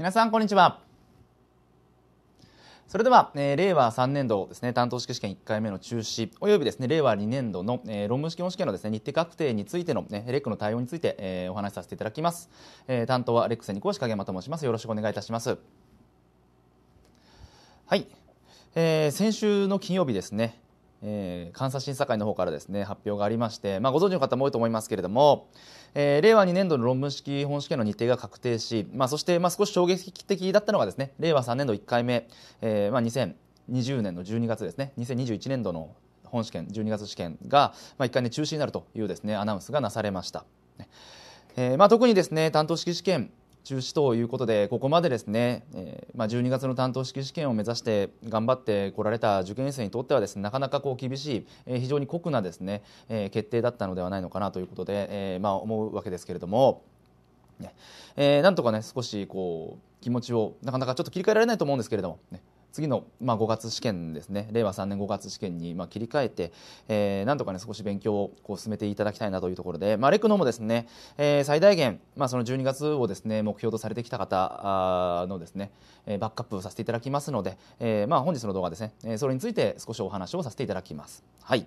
皆さんこんにちは。それでは、えー、令和3年度ですね担当式試験1回目の中止およびですね令和2年度の、えー、論文試験試験のですね日程確定についての、ね、レックの対応について、えー、お話しさせていただきます、えー、担当はレックセニコシ影山と申します。よろしくお願いいたします。はい、えー、先週の金曜日ですねえー、監査審査会の方からですね発表がありまして、まあ、ご存知の方も多いと思いますけれども、えー、令和2年度の論文式本試験の日程が確定し、まあ、そして、まあ、少し衝撃的だったのがですね令和3年度1回目、えーまあ、2020年の12月ですね2021年度の本試験12月試験が、まあ、1回目中止になるというですねアナウンスがなされました。えーまあ、特にですね担当式試験中止ということでここまでですね、えーまあ、12月の担当式試験を目指して頑張ってこられた受験生にとってはですねなかなかこう厳しい、えー、非常に酷なですね、えー、決定だったのではないのかなということで、えまあ、思うわけですけれども、ねえ、なんとかね少しこう気持ちをなかなかちょっと切り替えられないと思うんですけれども、ね、次の、まあ、5月試験ですね。令和3年5月試験に、まあ、切り替えて、えー、なんとかね少し勉強をこう進めていただきたいなというところで、まあ、レクノもですね、えー、最大限、まあ、その12月をですね目標とされてきた方のですね、バックアップさせていただきますので、えーまあ、本日の動画ですね、それについて少しお話をさせていただきます。はい。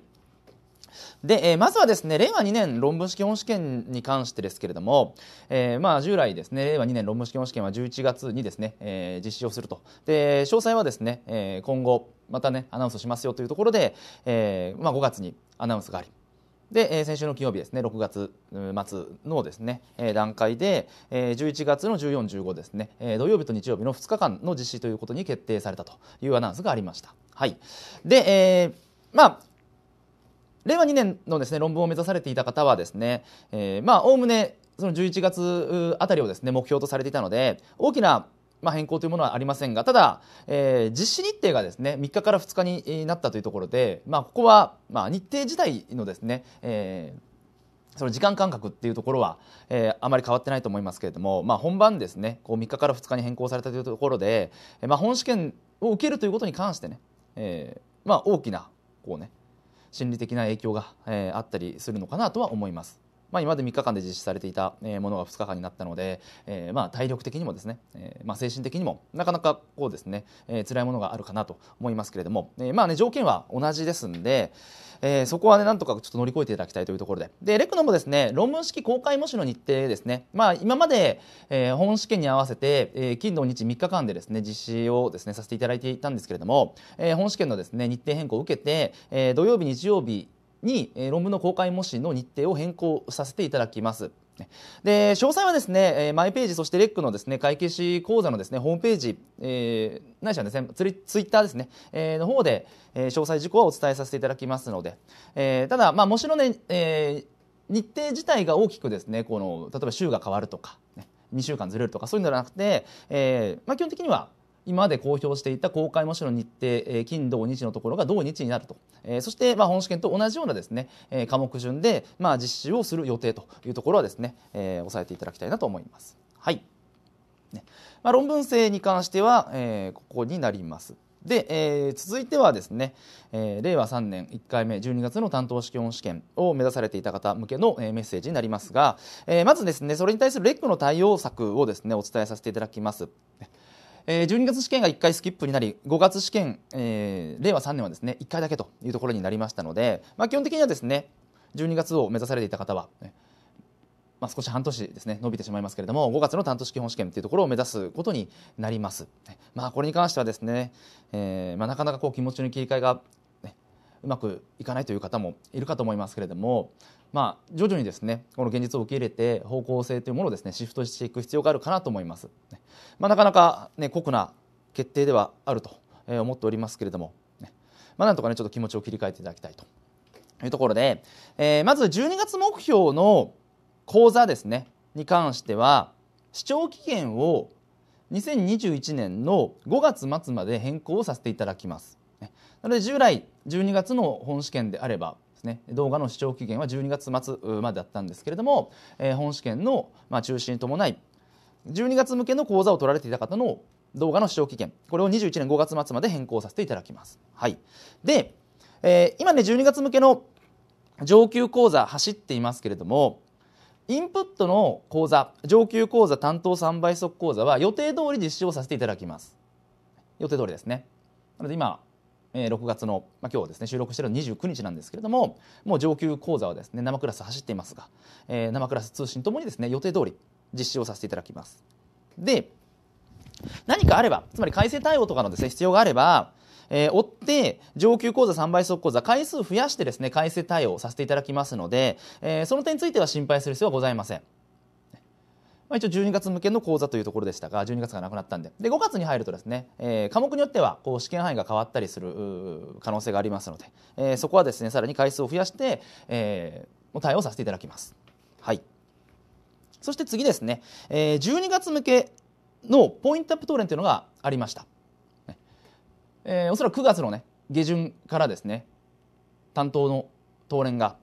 で、えー、まずはですね令和2年論文試験本試験に関してですけれども、えー、まあ従来ですね令和2年論文試験本試験は11月にですね、えー、実施をするとで詳細はですね、えー、今後またねアナウンスしますよというところで、えーまあ、5月にアナウンスがありで、えー、先週の金曜日ですね6月末のですね、えー、段階で、えー、11月の14、15ですね、えー、土曜日と日曜日の2日間の実施ということに決定されたというアナウンスがありました。はい、で、えーまあ令和2年のですね論文を目指されていた方はですね、えー、まあおおむねその11月あたりをですね目標とされていたので大きなまあ、変更というものはありませんがただ、えー、実施日程がですね3日から2日になったというところで、まあ、ここは、まあ、日程自体のですね、えー、その時間間隔っていうところは、えー、あまり変わってないと思いますけれども、まあ、本番ですねこう3日から2日に変更されたというところで、まあ、本試験を受けるということに関してね、えーまあ、大きなこうね心理的な影響が、えー、あったりするのかなとは思います。まあ、今まで3日間で実施されていたものが2日間になったので、えー、まあ体力的にもですね、えー、まあ精神的にもなかなかこうですね、えー、辛いものがあるかなと思いますけれども、えー、まあね条件は同じですんで、えー、そこはねなんとかちょっと乗り越えていただきたいというところで。でレクノもですね論文式公開模試の日程ですね、まあ、今まで、えー、本試験に合わせて、えー、金土日3日間でですね実施をですねさせていただいていたんですけれども、えー、本試験のですね日程変更を受けて、えー、土曜日日曜日にえ論文の公開模試の日程を変更させていただきます。で詳細はですね、マイページ、そしてレックのですね会計士講座のですねホームページ、えー、ないしはですねツイッターですね、えー、の方で、えー、詳細事項はお伝えさせていただきますので、えー、ただ、まあ、模試のね、えー、日程自体が大きくですねこの例えば週が変わるとか、ね、2週間ずれるとかそういうのではなくて、えーまあ、基本的には今まで公表していた公開模試の日程、金土日のところが土日になると、えー、そして、まあ、本試験と同じようなですね、えー、科目順で、まあ、実施をする予定というところはですね、えー、押さえていただきたいなと思います。はいねまあ、論文性に関しては、えー、ここになります。で、えー、続いてはですね、えー、令和3年1回目12月の担当試験試験を目指されていた方向けの、えー、メッセージになりますが、えー、まずですねそれに対するレックの対応策をですねお伝えさせていただきます。えー、12月試験が1回スキップになり5月試験、えー、令和3年はですね1回だけというところになりましたので、まあ、基本的にはですね12月を目指されていた方は、ね、まあ、少し半年ですね伸びてしまいますけれども5月の担当式本試験というところを目指すことになります。まあ、これに関してはですね、えーまあ、なかなかこう気持ちの切り替えが、うまくいかないという方もいるかと思いますけれども、まあ、徐々にですねこの現実を受け入れて方向性というものをですねシフトしていく必要があるかなと思います。まあ、なかなか、ね、酷な決定ではあると思っておりますけれども、ねまあ、なんとかねちょっと気持ちを切り替えていただきたいというところで、えー、まず12月目標の講座ですねに関しては視聴期限を2021年の5月末まで変更させていただきます。ので従来12月の本試験であればね動画の視聴期限は12月末までだったんですけれども、えー、本試験の、まあ、中止に伴い12月向けの講座を取られていた方の動画の視聴期限これを21年5月末まで変更させていただきます。はい、で、えー、今ね12月向けの上級講座走っていますけれどもインプットの講座上級講座担当3倍速講座は予定通り実施をさせていただきます。予定通りですね。なので今え6月の、まあ、今日ですね収録しているの29日なんですけれどももう上級講座はですね生クラス走っていますが、えー、生クラス通信ともにですね予定通り実施をさせていただきますで何かあればつまり改正対応とかのですね必要があればえー、追って上級講座3倍速講座回数増やしてですね改正対応させていただきますので、えー、その点については心配する必要はございません。まあ、一応12月向けの講座というところでしたが12月がなくなったんでで5月に入るとですね、えー、科目によってはこう試験範囲が変わったりする可能性がありますので、えー、そこはですねさらに回数を増やして、えー、対応させていただきます。はいそして次ですね、えー、12月向けのポイントアップ答練というのがありました。えー、おそらく9月のね下旬からですね担当の答練が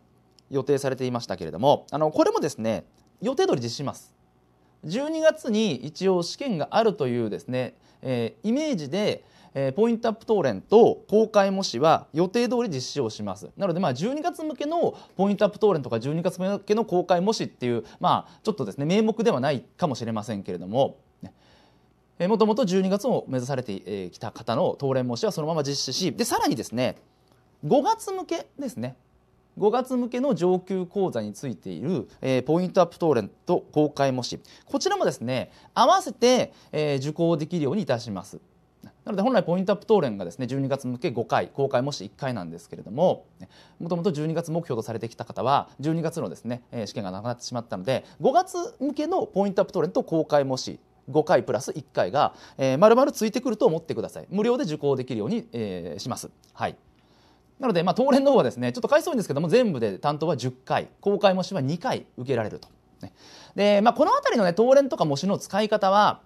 予定されていましたけれどもあのこれもですね予定通り実施します12月に一応試験があるというですね、えー、イメージで、えー、ポイントアップ答練と公開模試は予定通り実施をします。なのでまあ12月向けのポイントアップ答練とか12月向けの公開模試っていうまあちょっとですね名目ではないかもしれませんけれどももともと12月を目指されてきた方の答練模試はそのまま実施しでさらにですね5月向けですね。5月向けの上級講座についている、えー、ポイントアップ答練と公開模試。こちらもですね合わせて、えー、受講できるようにいたします。なので本来ポイントアップ答練がですね12月向け5回公開模試1回なんですけれどももともと12月目標とされてきた方は12月のですね試験がなくなってしまったので5月向けのポイントアップ答練と公開模試5回プラス1回が、えー、丸々ついてくると思ってください。無料で受講できるように、えー、します。はい。なので、まあ、当連の方はですねちょっと回数多いんですけども全部で担当は10回公開模試は2回受けられると。で、まあ、この辺りのね当連とか模試の使い方は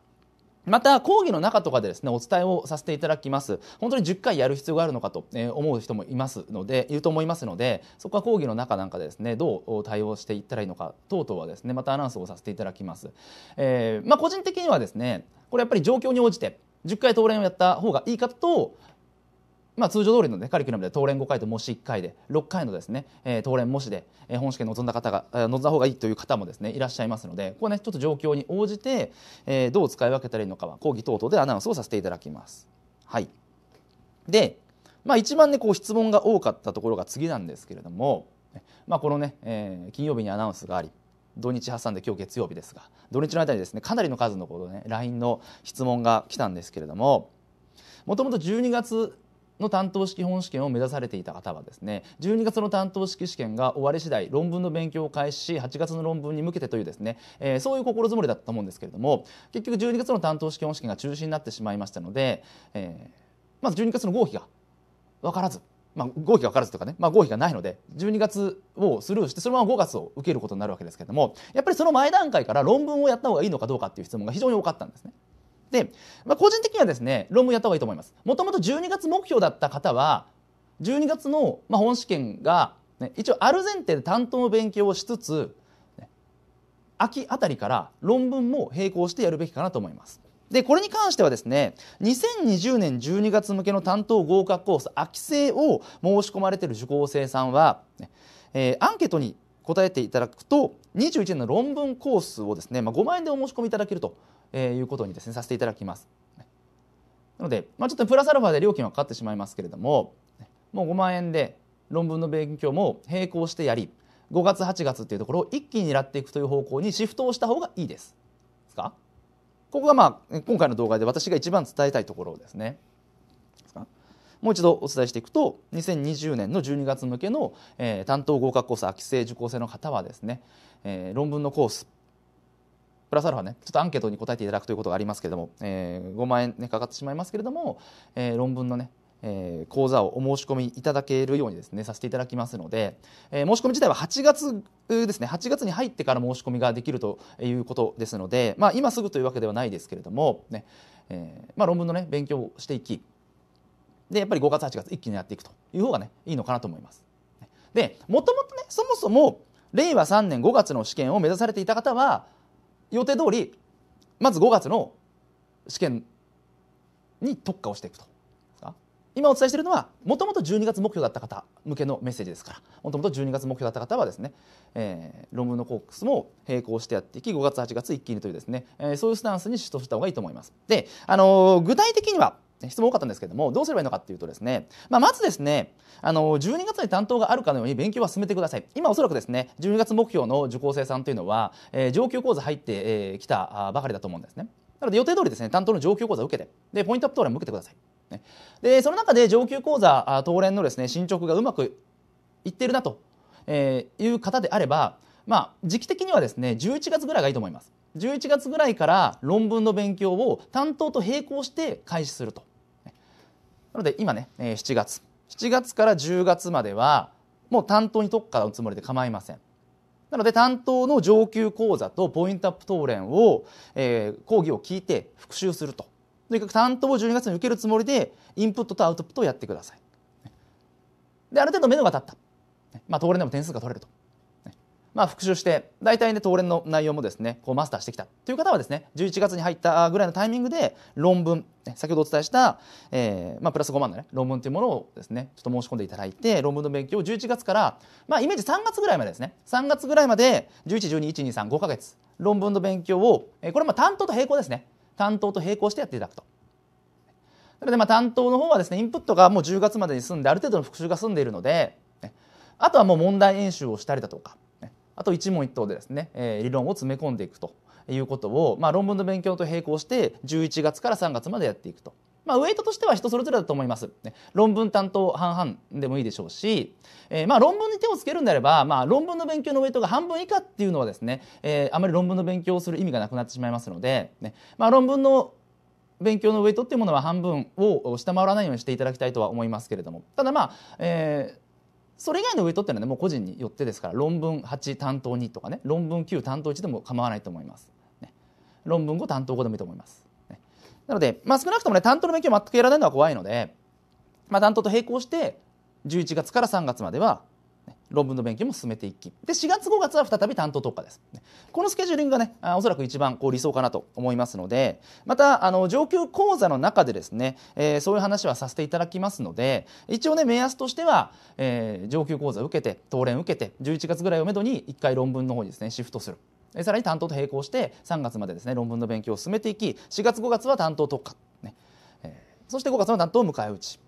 また講義の中とかでですねお伝えをさせていただきます。本当に10回やる必要があるのかと思う人もいますのでいると思いますのでそこは講義の中なんかでですねどう対応していったらいいのか等々はですねまたアナウンスをさせていただきます、えー、まあ、個人的にはですねこれやっぱり状況に応じて10回答練をやった方がいいかとまあ、通常通りの、ね、カリキュラムで答練5回と模試1回で6回のですね、えー、答練模試で、えー、本試験に臨んだ方が、えー、臨んだ方がいいという方もですねいらっしゃいますのでここねちょっと状況に応じて、えー、どう使い分けたらいいのかは講義等々でアナウンスをさせていただきます。はい、で、まあ、一番ねこう質問が多かったところが次なんですけれども、まあ、このね、えー、金曜日にアナウンスがあり土日挟んで今日月曜日ですが土日の間にですねかなりの数のこの、ね、LINE の質問が来たんですけれどももともと12月の担当式本試験を目指されていた方はですね12月の担当式試験が終わり次第論文の勉強を開始し8月の論文に向けてというですね、えー、そういう心づもりだったと思うんですけれども結局12月の担当式本試験が中止になってしまいましたので、えー、まず12月の合否が分からずまあ、合否が分からずとかね、まあ、合否がないので12月をスルーしてそのまま5月を受けることになるわけですけれどもやっぱりその前段階から論文をやった方がいいのかどうかっていう質問が非常に多かったんですね。で、まあ、個人的にはですね論文やった方がいいと思います。もともと12月目標だった方は12月の、ま、本試験が、ね、一応ある前提で担当の勉強をしつつ、秋あたりから論文も並行してやるべきかなと思います。でこれに関してはですね2020年12月向けの担当合格コース秋生を申し込まれている受講生さんは、ねえー、アンケートに答えていただくと21年の論文コースをですね、まあ、5万円でお申し込みいただけるとえー、いうことにですねさせていただきます。なので、まあ、ちょっとプラスアルファで料金はかかってしまいますけれどももう5万円で論文の勉強も並行してやり5月8月っていうところを一気に狙っていくという方向にシフトをした方がいいです。ですか？ここがまあ今回の動画で私が一番伝えたいところですね。もう一度お伝えしていくと2020年の12月向けの、えー、担当合格コース秋生受講生の方はですね、えー、論文のコースプラスアルファねちょっとアンケートに答えていただくということがありますけれども、えー、5万円、ね、かかってしまいますけれども、えー、論文のねえー、講座をお申し込みいただけるようにですねさせていただきますので、えー、申し込み自体は8月ですね8月に入ってから申し込みができるということですので、まあ、今すぐというわけではないですけれどもね、えー、まあ、論文のね勉強をしていきでやっぱり5月8月一気にやっていくという方がねいいのかなと思います。でもともとねそもそも令和3年5月の試験を目指されていた方は予定通りまず5月の試験に特化をしていくと。今お伝えしているのはもともと12月目標だった方向けのメッセージですから。もともと12月目標だった方はですね、えー、論文のコークスも並行してやっていき5月8月一気にというですね、えー、そういうスタンスにシフトした方がいいと思います。で、あのー、具体的には質問多かったんですけどもどうすればいいのかっていうとですね、まあ、まずですねあの12月に担当があるかのように勉強は進めてください。今おそらくですね12月目標の受講生さんというのは、えー、上級講座入ってき、えー、たばかりだと思うんですね。なので予定通りですね担当の上級講座を受けてでポイントアップ討論も受けてください。でその中で上級講座当連のですね進捗がうまくいってるなと、えー、いう方であれば、まあ、時期的にはですね11月ぐらいがいいと思います。11月ぐらいから論文の勉強を担当と並行して開始すると。なので今ね7月。7月から10月まではもう担当に特化のつもりで構いません。なので担当の上級講座とポイントアップ答練を、え、講義を聞いて復習すると。とにかく担当を12月に受けるつもりでインプットとアウトプットをやってください。である程度目処が立った。まあ当連でも点数が取れると。まあ、復習して大体ね当連の内容もですねこうマスターしてきたという方はですね11月に入ったぐらいのタイミングで論文先ほどお伝えした、えーまあ、プラス5万の、ね、論文というものをですねちょっと申し込んでいただいて論文の勉強を11月から、まあ、イメージ3月ぐらいまでですね3月ぐらいまで11121235か月論文の勉強を、えー、これは担当と並行ですね担当と並行してやっていただくと。なのでまあ担当の方はですねインプットがもう10月までに済んである程度の復習が済んでいるのであとはもう問題演習をしたりだとかあと一問一答でですね、えー、理論を詰め込んでいくということを、まあ、論文の勉強と並行して11月から3月までやっていくと。まあ、ウェイトとしては人それぞれだと思います。ね、論文担当半々でもいいでしょうし、えー、まあ論文に手をつけるんであれば、まあ、論文の勉強のウェイトが半分以下っていうのはですね、えー、あまり論文の勉強をする意味がなくなってしまいますので、ねまあ、論文の勉強のウェイトっていうものは半分を下回らないようにしていただきたいとは思いますけれどもただまあ、えー、それ以外のウェイトっていうのは、ね、もう個人によってですから論文8担当2とかね論文9担当1でも構わないと思います、ね、論文5担当5でもいいと思います、ね、なので、まあ、少なくともね担当の勉強全くやらないのは怖いので、まあ、担当と並行して11月から3月までは論文の勉強も進めていきで4月5月は再び担当特化です。このスケジューリングがねおそらく一番こう理想かなと思いますのでまたあの上級講座の中でですね、えー、そういう話はさせていただきますので一応ね目安としては、えー、上級講座を受けて当連受けて11月ぐらいをめどに1回論文の方にですねシフトする。さらに担当と並行して3月までですね論文の勉強を進めていき4月5月は担当特化、ね。えー、そして5月の担当を迎え撃ち。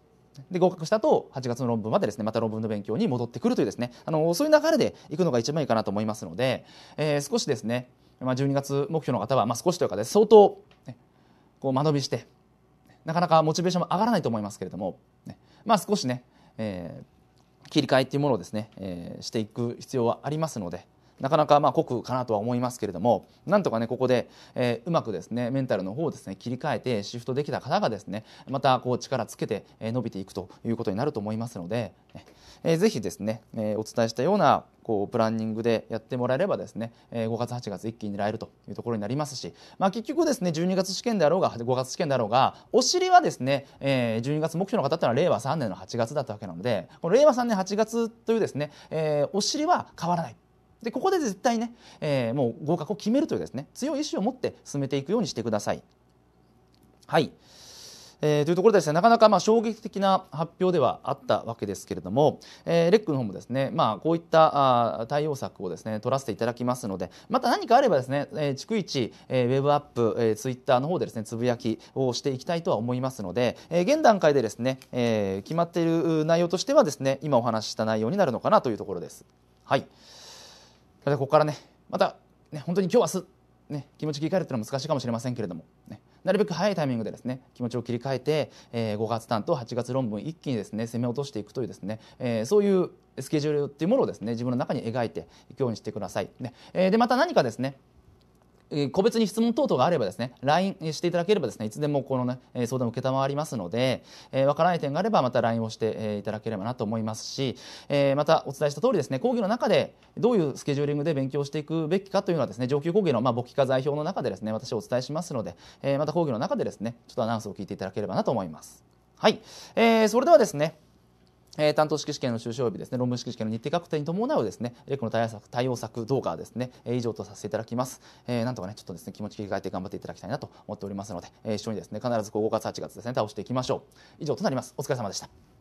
で合格したと8月の論文までですねまた論文の勉強に戻ってくるというですねあのそういう流れでいくのが一番いいかなと思いますので、えー、少しですね、まあ、12月目標の方は、まあ、少しというか、ね、相当、ね、こう間延びしてなかなかモチベーションも上がらないと思いますけれども、ねまあ、少しね、えー、切り替えっていうものをですね、えー、していく必要はありますので。なかなかまあ酷かなとは思いますけれどもなんとかねここで、えー、うまくですねメンタルの方をですね切り替えてシフトできた方がですねまたこう力つけて、えー、伸びていくということになると思いますので、えー、ぜひですね、えー、お伝えしたようなこうプランニングでやってもらえればですね5月8月一気に狙えるというところになりますし、まあ、結局ですね12月試験であろうが5月試験であろうがお尻はですね、えー、12月目標の方っていうのは令和3年の8月だったわけなのでこの令和3年8月というですね、えー、お尻は変わらない。でここで絶対ね、えー、もう合格を決めるというですね強い意志を持って進めていくようにしてください。はいえー、というところでですねなかなかまあ衝撃的な発表ではあったわけですけれども、えー、レックの方もですね、まあ、こういったあ対応策をですね取らせていただきますのでまた何かあればですね、えー、逐一、えー、ウェブアップ、えー、ツイッターの方でですねつぶやきをしていきたいとは思いますので、えー、現段階でですね、えー、決まっている内容としてはですね今お話しした内容になるのかなというところです。はいここからねまたね本当に今日明日ね、気持ち切り替えるというのは難しいかもしれませんけれども、ね、なるべく早いタイミングでですね気持ちを切り替えて、えー、5月担当8月論文一気にですね攻め落としていくというですね、えー、そういうスケジュールというものをですね自分の中に描いていくようにしてください。ねえー、でまた何かですね個別に質問等々があればですね LINE していただければですねいつでもこの、ね、相談を承りますので、えー、分からない点があればまた LINE をして、いただければなと思いますし、えー、またお伝えした通りですね講義の中でどういうスケジューリングで勉強していくべきかというのはですね上級講義の、まあ、簿記課材表の中でですね私お伝えしますので、えー、また講義の中でですねちょっとアナウンスを聞いていただければなと思います。はい、えー、それではですねえー、担当式試験の終了日ですね、論文式試験の日程確定に伴うですね、レクの対応策対応策動画はですね、えー、以上とさせていただきます。えー、なんとかね、ちょっとですね、気持ち切り替えて頑張っていただきたいなと思っておりますので、えー、一緒にですね、必ずこう5月8月ですね、倒していきましょう。以上となります。お疲れ様でした。